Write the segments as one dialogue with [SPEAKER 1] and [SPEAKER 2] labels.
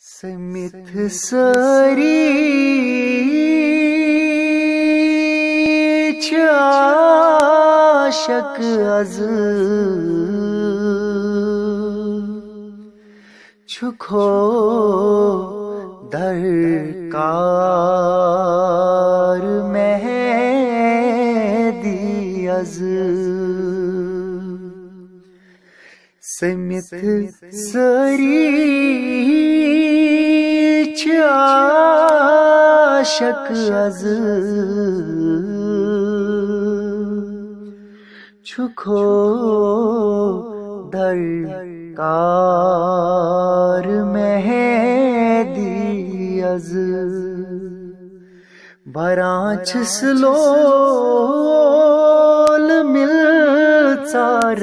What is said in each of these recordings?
[SPEAKER 1] سمت ساری چاشق از چھکو درکار سمت سری چاشق از چھکو درکار مہدی از برانچ سلول مل چار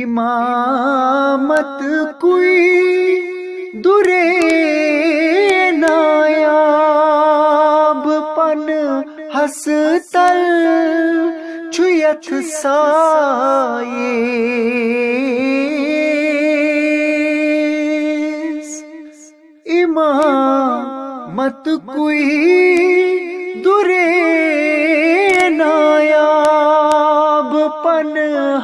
[SPEAKER 1] امامت کوئی درے نایاب پن ہستل چھیت سائے۔ امامت کوئی درے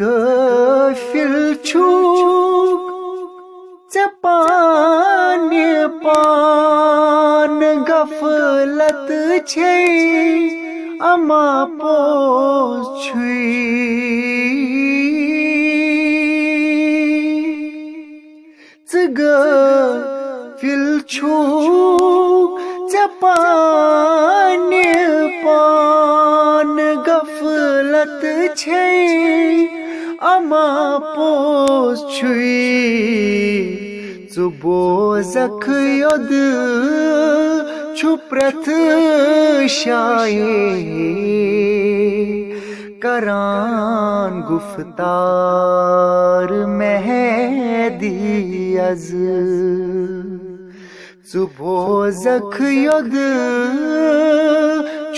[SPEAKER 1] غافل چھوک چپان پان غفلت چھے اما پوز چھوئی۔ غافل چھوک چپان پان غفلت چھے اما پوز چھوئی بوزک ید چھپرت شائے کران گفتار مہدی از بوزک ید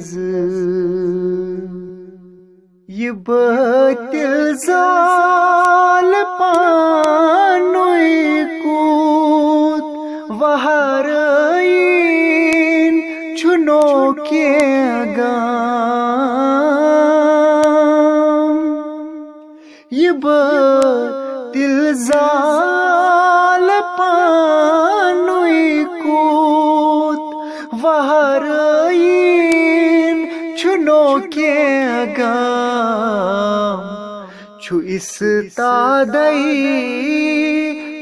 [SPEAKER 1] از یہ بتل زال پانوئی کوت وہرین چنو کے گام۔ یہ بتل زال پانوئی چھو اس تادئی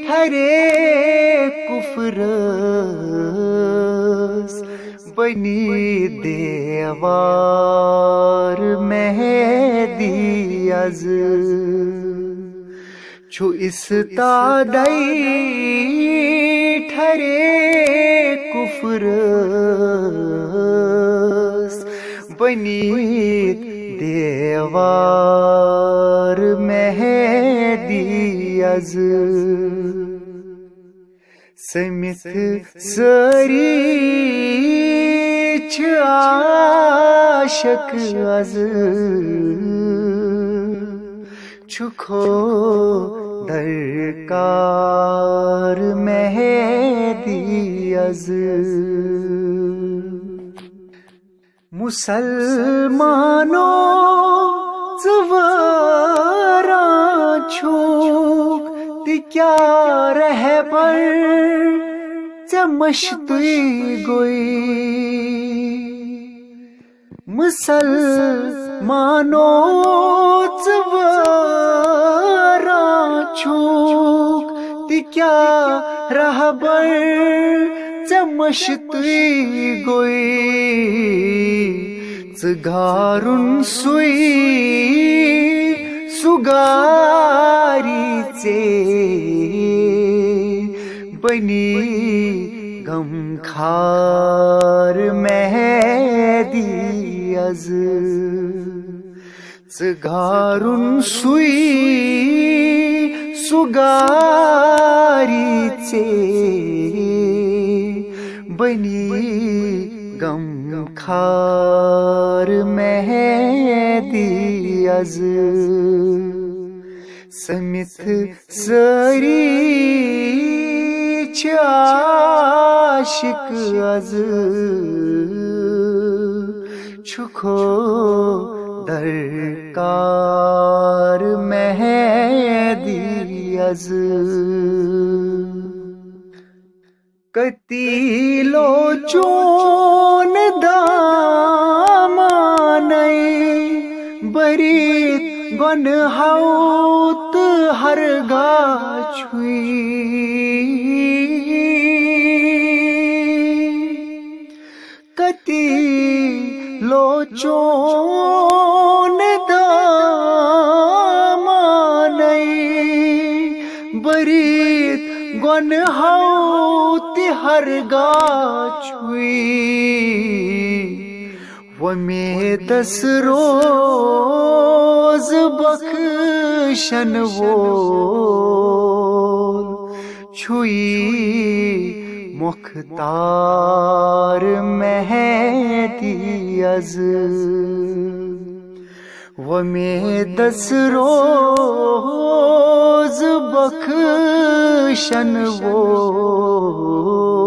[SPEAKER 1] ٹھرے کفر بنی دیوار مہدی از۔ چھو اس تادئی ٹھرے کفر بنی دیوار۔ مہدی از سمت سری عاشق از چھکو درکار مہدی از مسلمانو زواران چھوک تی کیا رہ پر چمشتی گوئی۔ مسلمانو زواران چھوک تی کیا رہ پر چمشتی گوئی۔ ژارن سوئی۔ سگاری ژے بنی غم خار مہدی از ژارن سوئی سگاری ژے بنی غم kar mehdi yazı. Samit zari çaşık azı. Çuko darkar mehdi yazı. کتی لو چون دامان بریت گن ہوت ہر گا کتی لو چون ہوت ہر گا وہ میں دس روز بخشن وہ چھوئی مختار مہدی از وہ میں دس روز بخشن وہ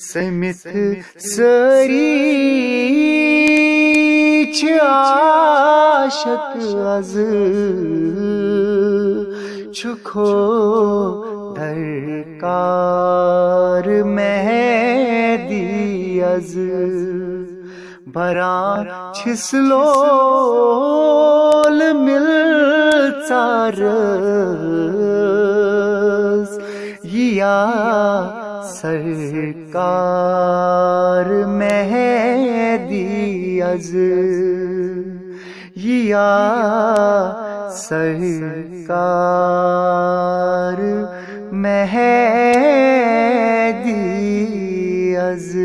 [SPEAKER 1] سمت سری عاشق از چھکو درکار مہدی از بران چھسلول مل چارز یا سرکار مہدی از یا سرکار مہدی از